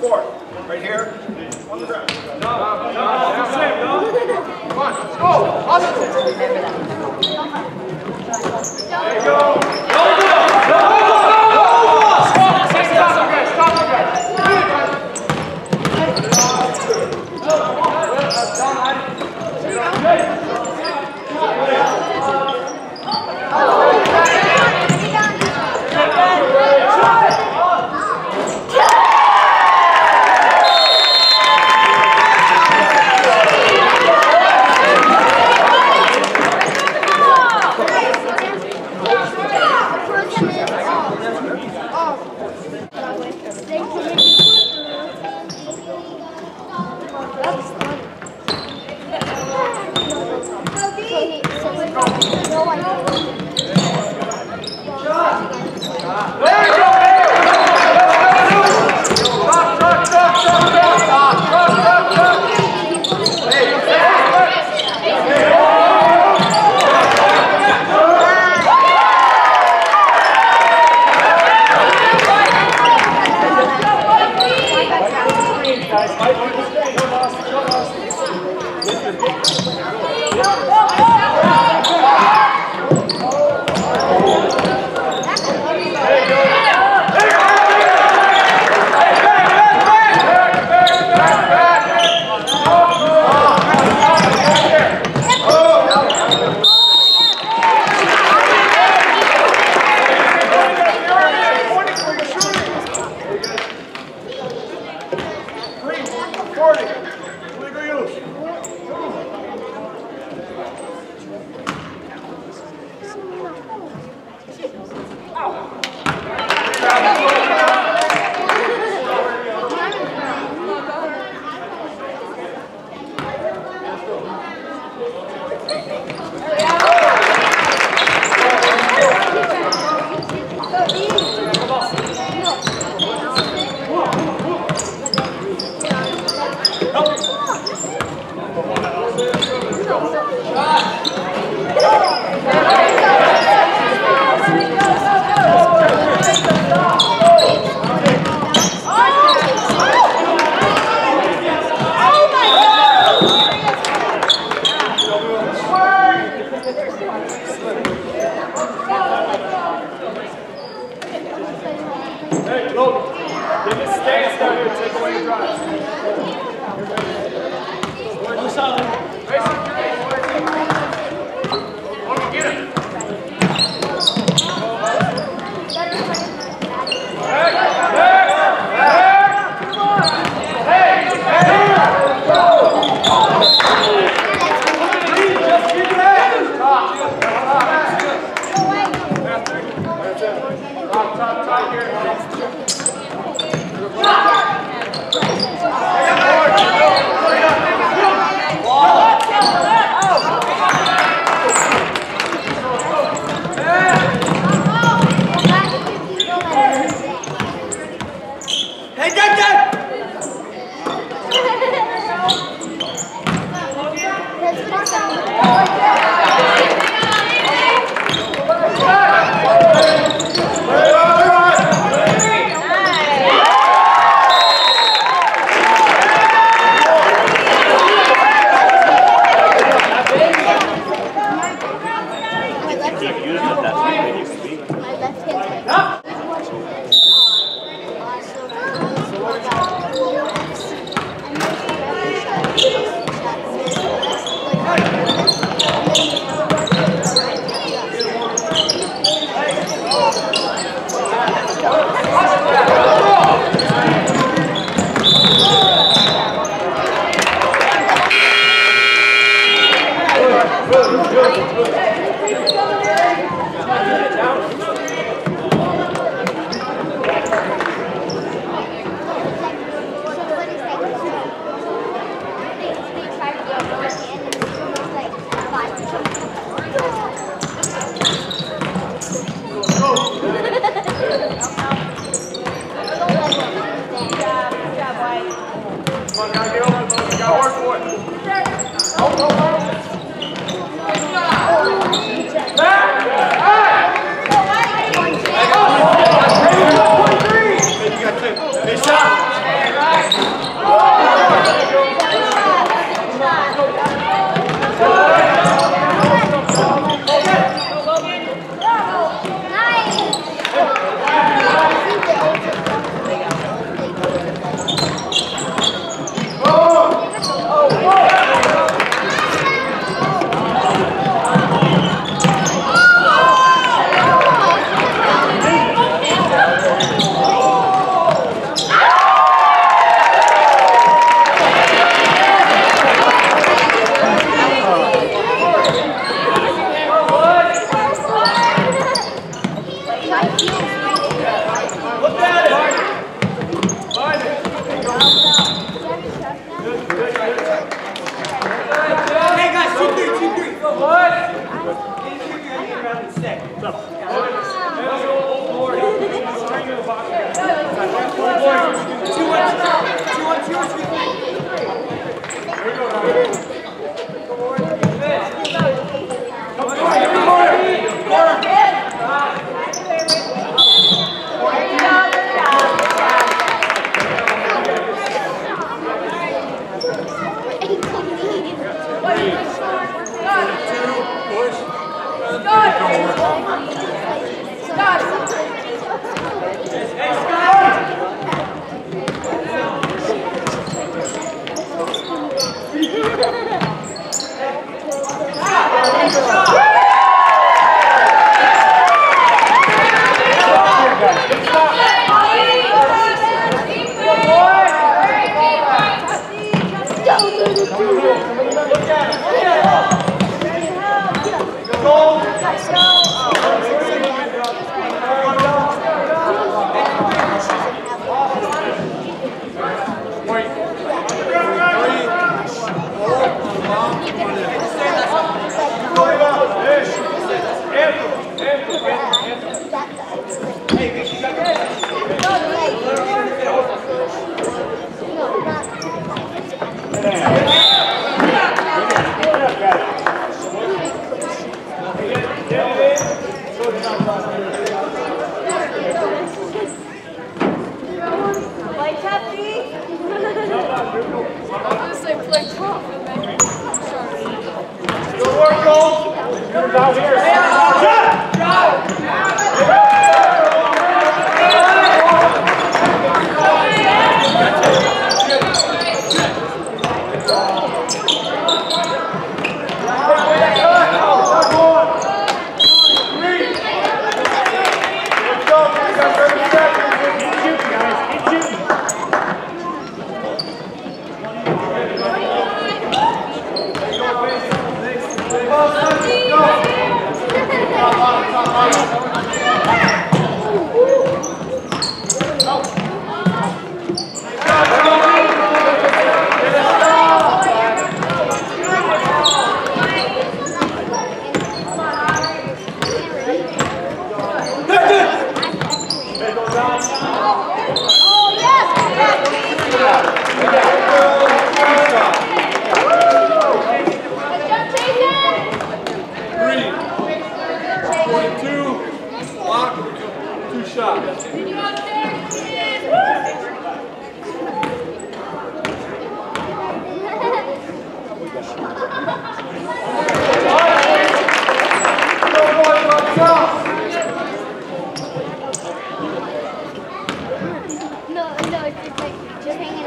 Four. Right here. On the ground. Let's go. Awesome. There go. recording.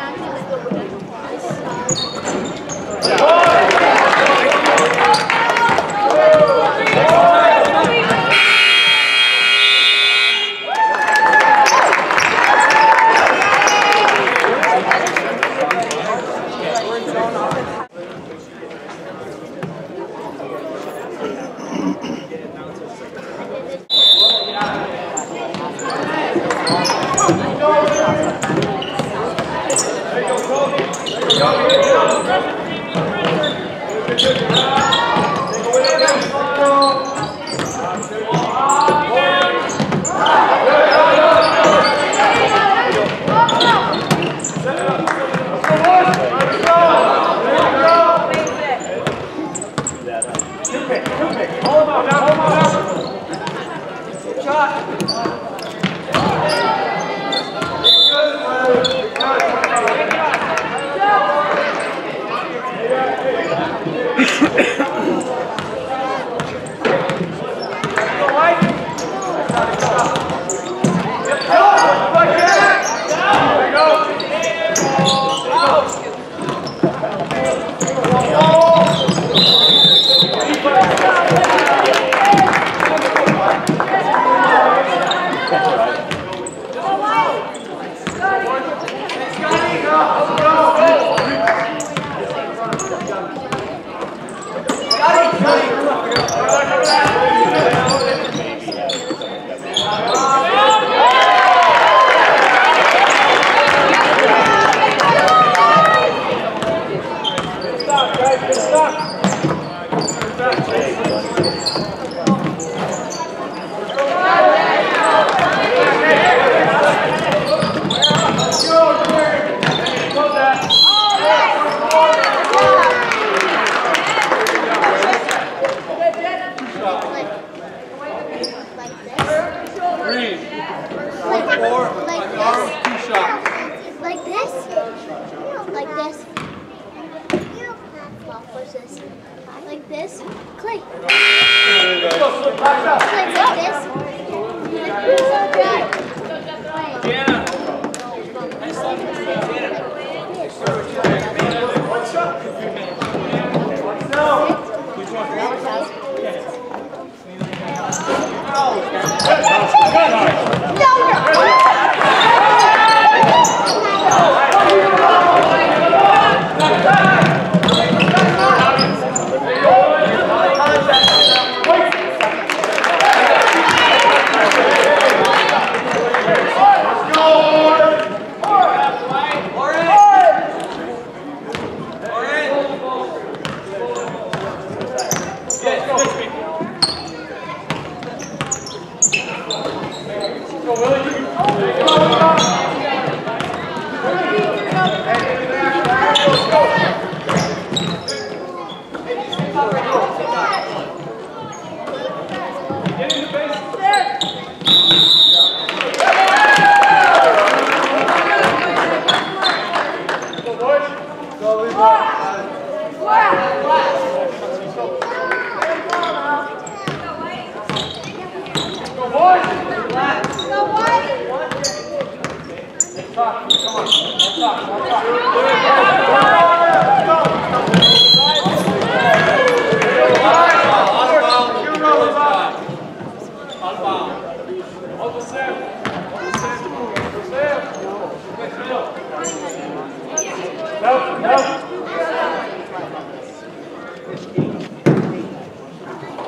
Obrigada.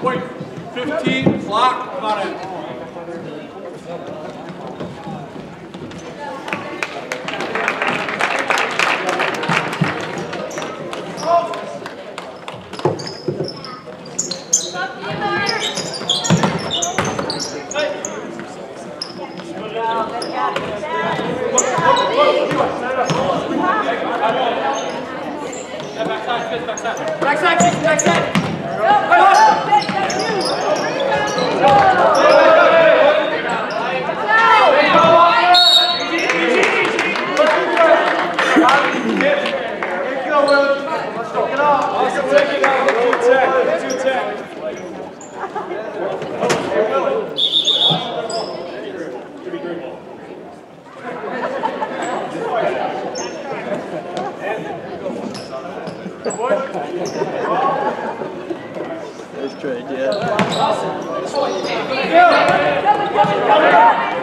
Wait, 15, clock, come on. Let's go. Awesome. Take it out. Good check. Nice trade, yeah. Let's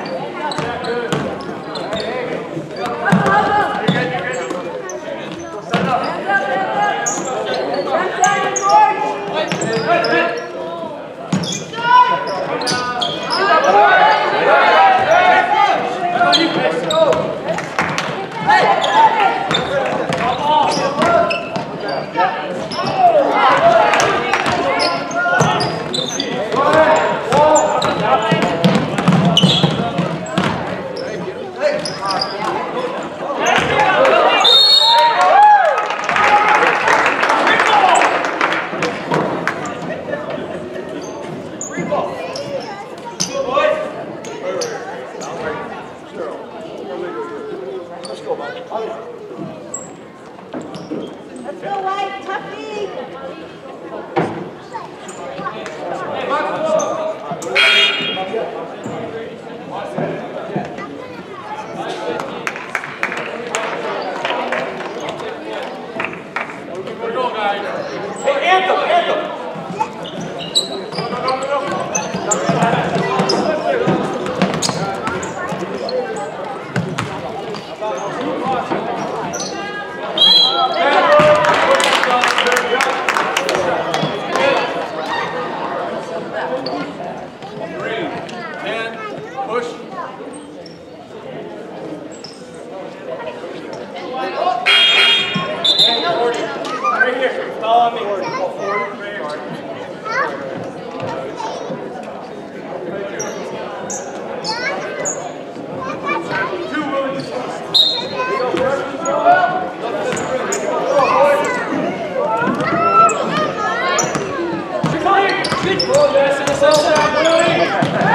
Pô, essa é a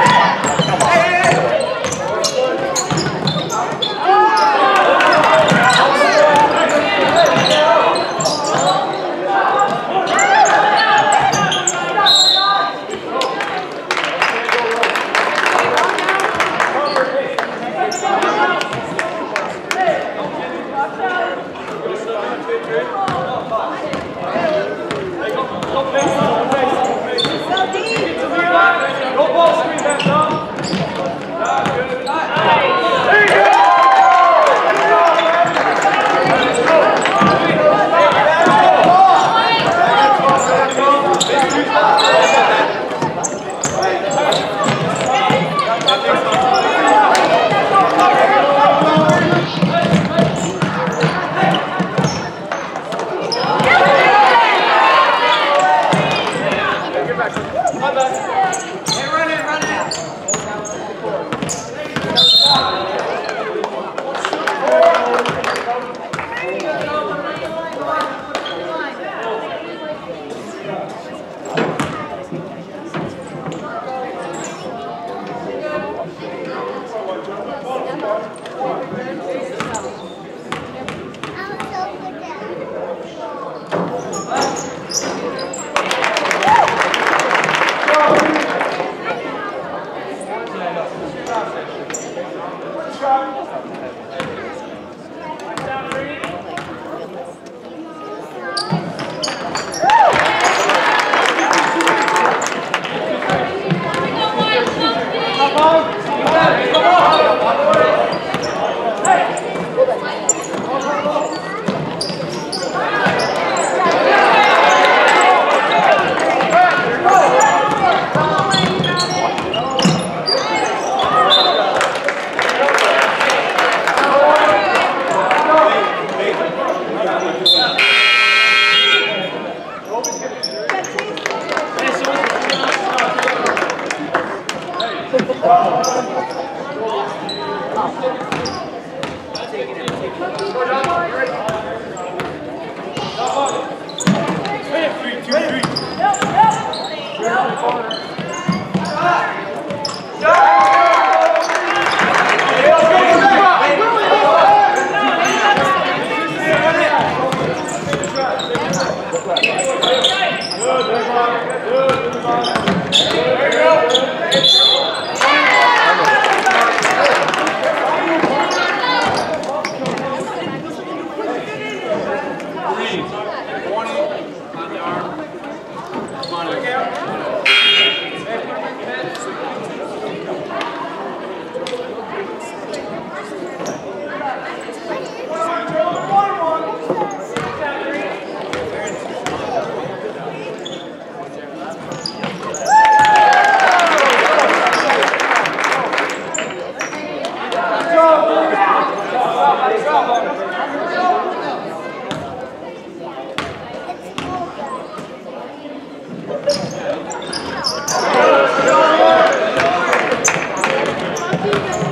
Good. Shot!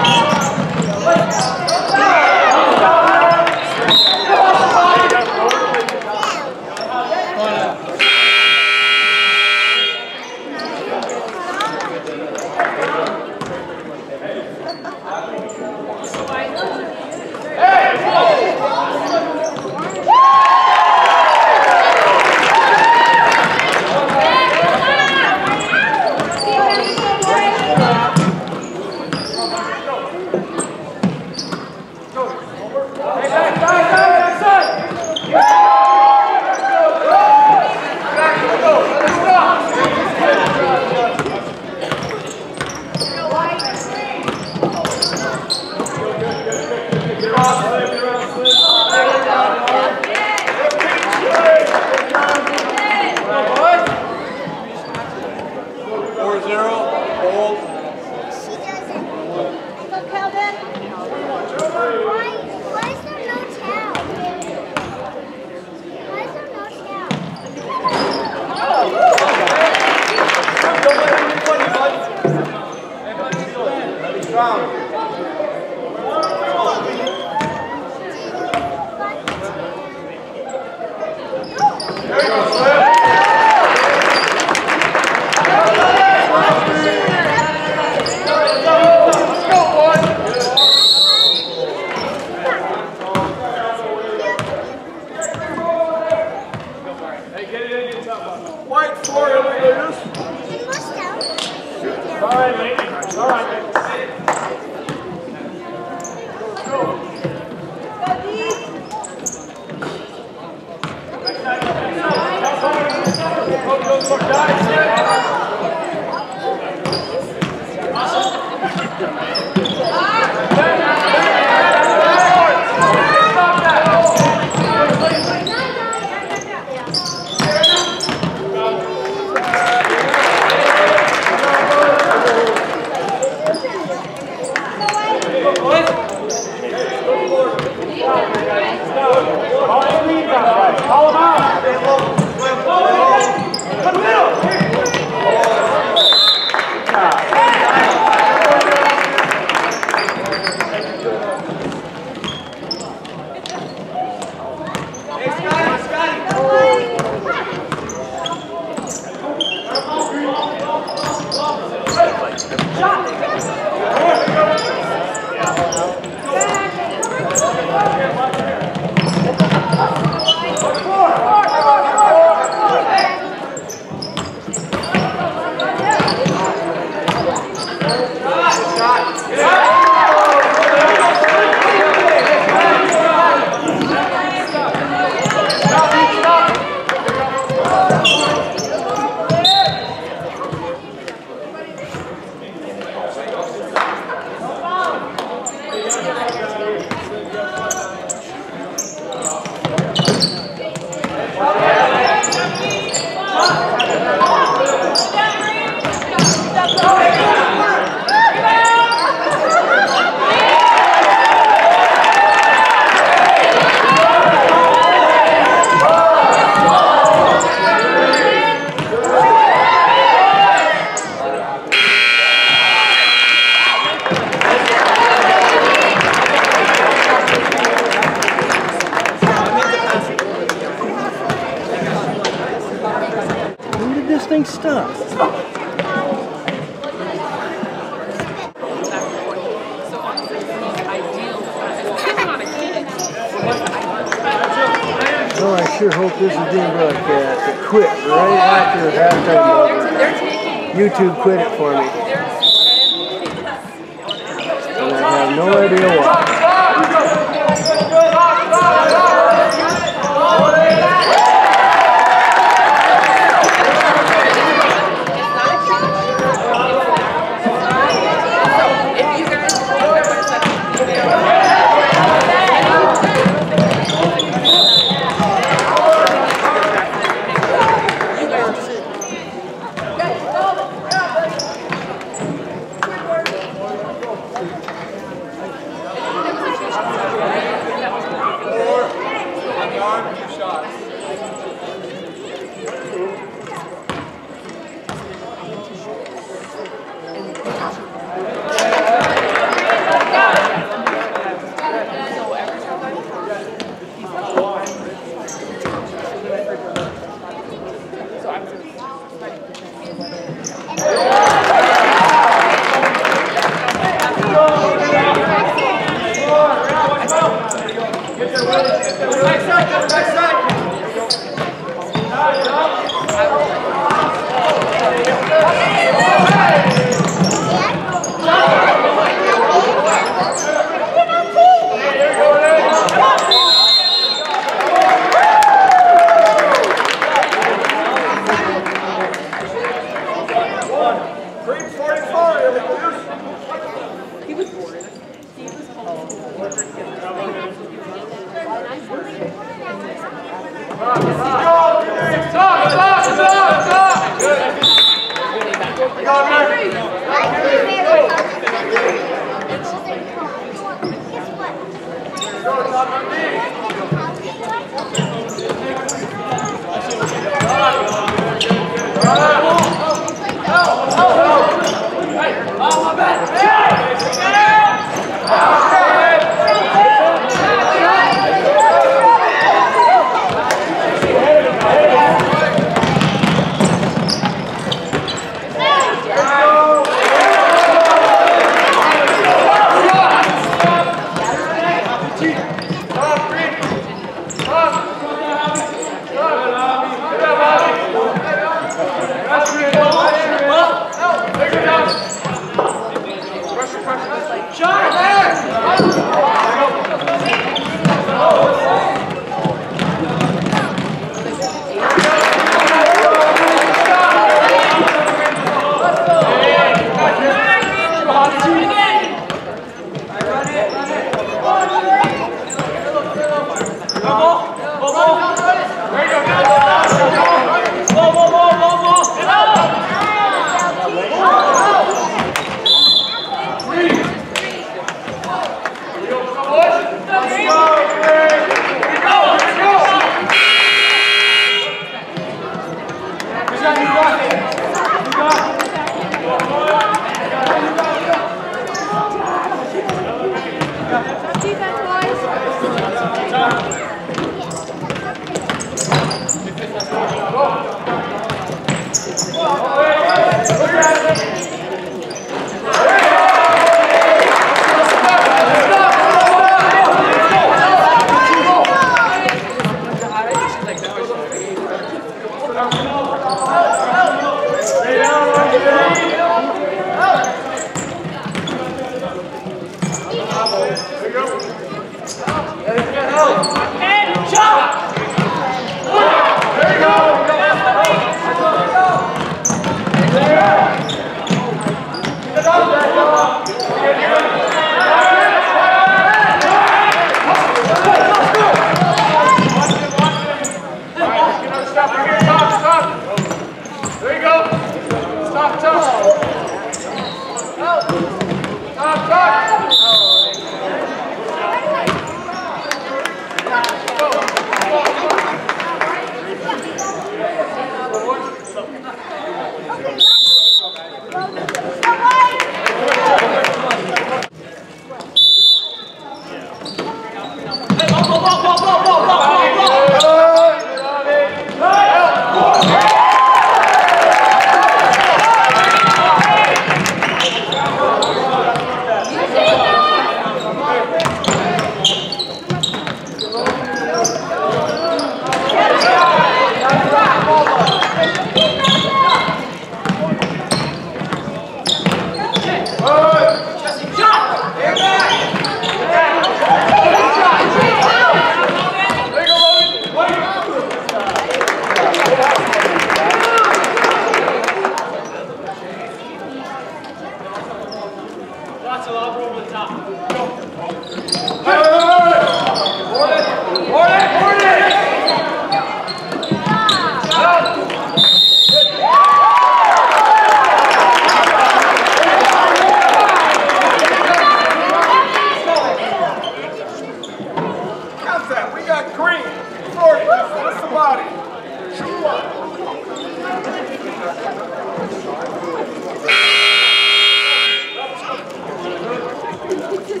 Well,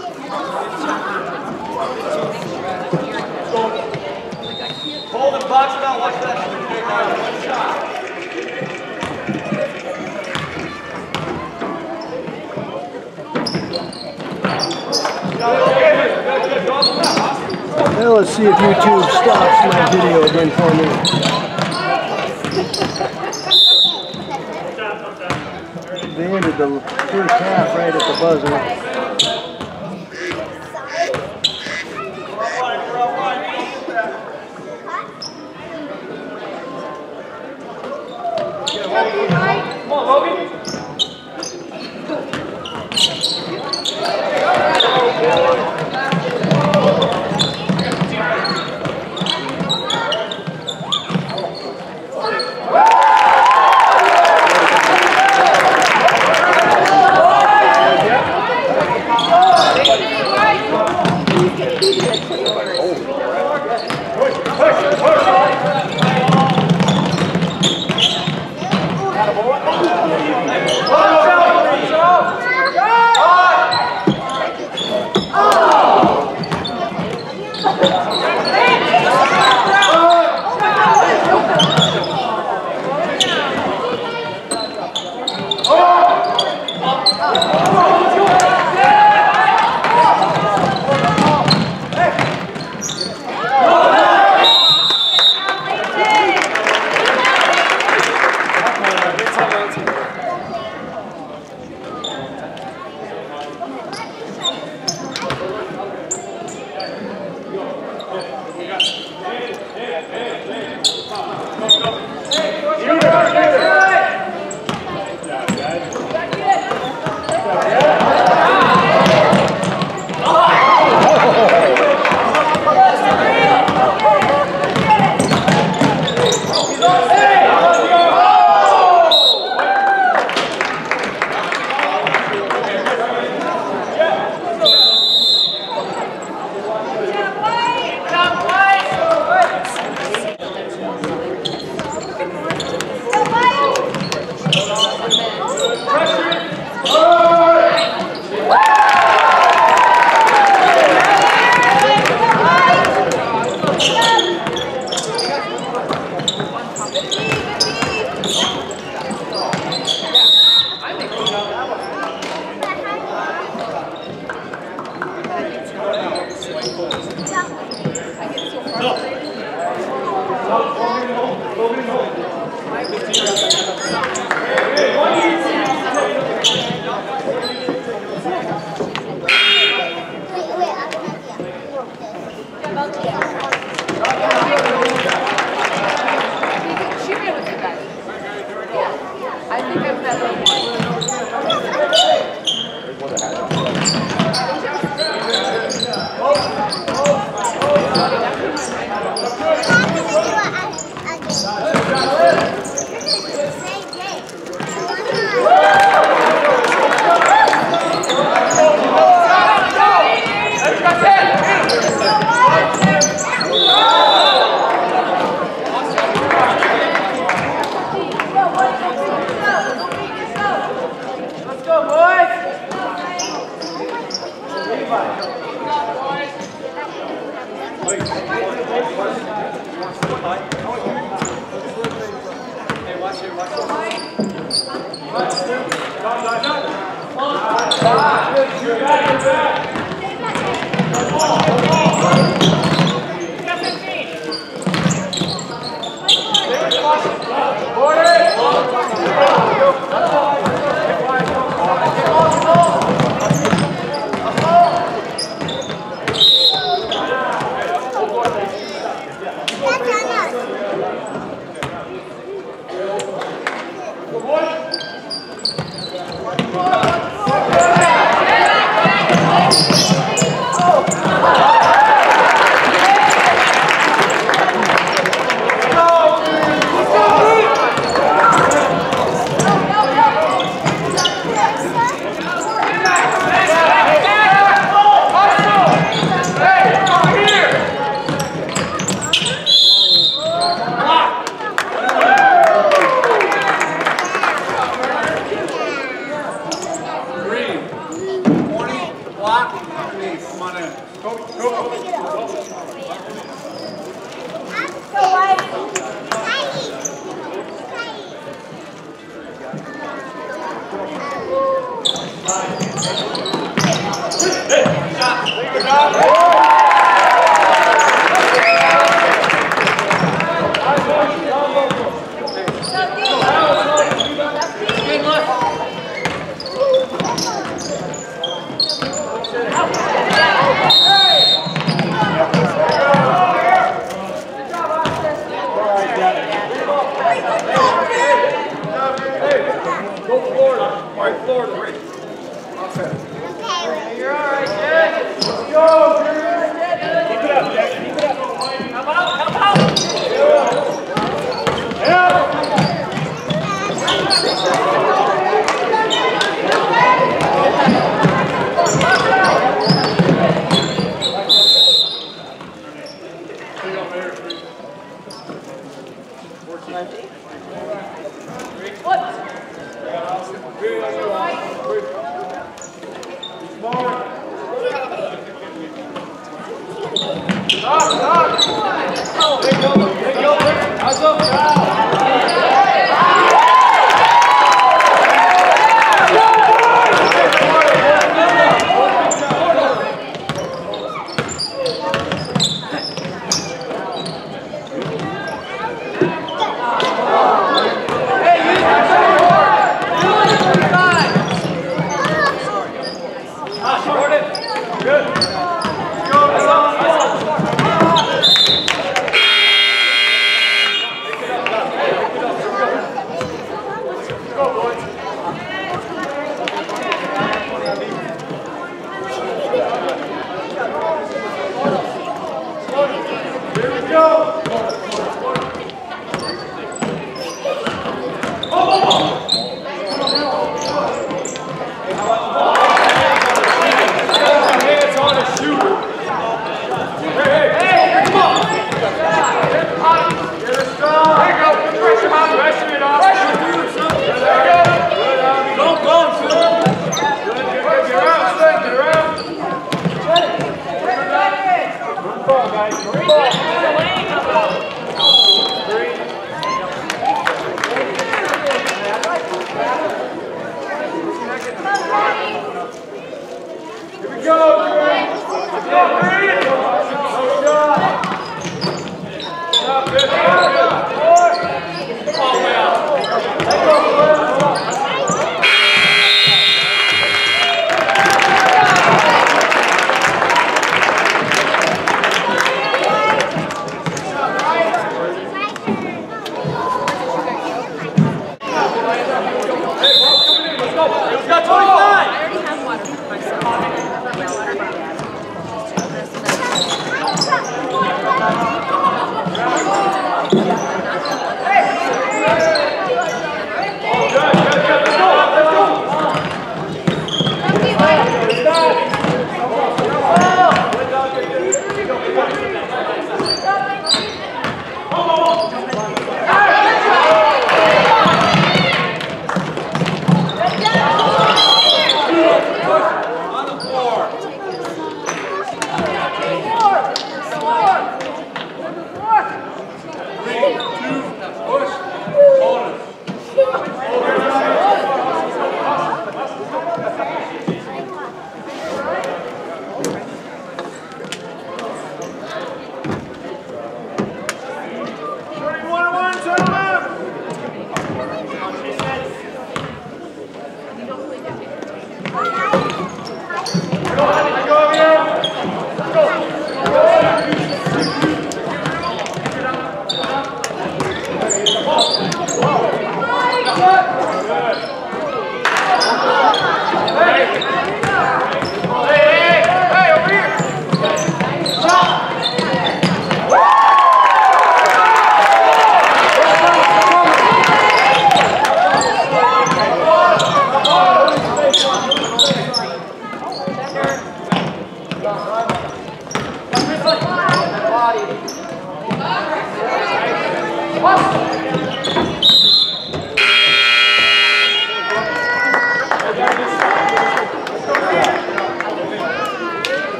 let's see if YouTube stops my video again for me. They ended the first half right at the buzzer.